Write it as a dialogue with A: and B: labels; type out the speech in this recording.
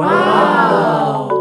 A: Wow!